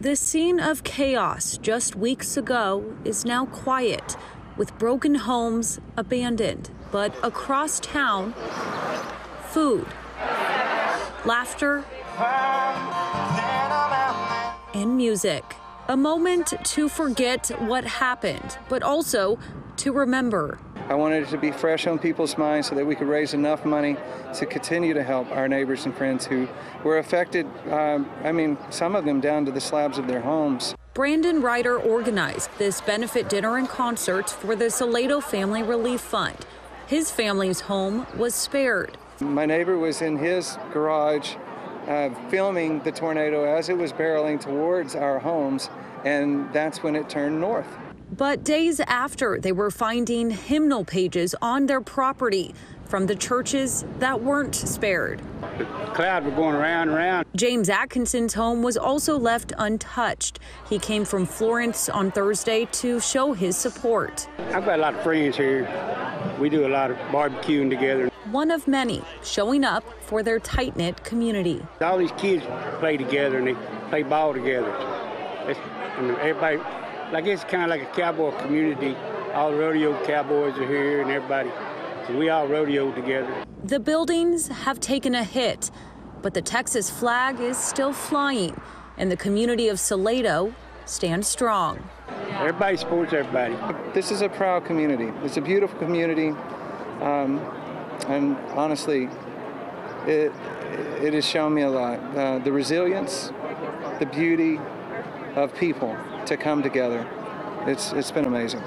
The scene of chaos just weeks ago is now quiet, with broken homes abandoned. But across town, food, laughter, and music. A moment to forget what happened, but also to remember. I wanted it to be fresh on people's minds so that we could raise enough money to continue to help our neighbors and friends who were affected. Um, I mean, some of them down to the slabs of their homes. Brandon Ryder organized this benefit dinner and concert for the Salado Family Relief Fund. His family's home was spared. My neighbor was in his garage uh, filming the tornado as it was barreling towards our homes, and that's when it turned north. But days after, they were finding hymnal pages on their property from the churches that weren't spared. The clouds were going around and around. James Atkinson's home was also left untouched. He came from Florence on Thursday to show his support. I've got a lot of friends here. We do a lot of barbecuing together. One of many showing up for their tight knit community. All these kids play together and they play ball together. It's, and everybody, like it's kind of like a cowboy community. All rodeo cowboys are here and everybody. So we all rodeo together. The buildings have taken a hit, but the Texas flag is still flying, and the community of Salado stands strong. Everybody supports everybody. This is a proud community. It's a beautiful community. Um, and honestly, it, it has shown me a lot. Uh, the resilience, the beauty of people to come together. It's, it's been amazing.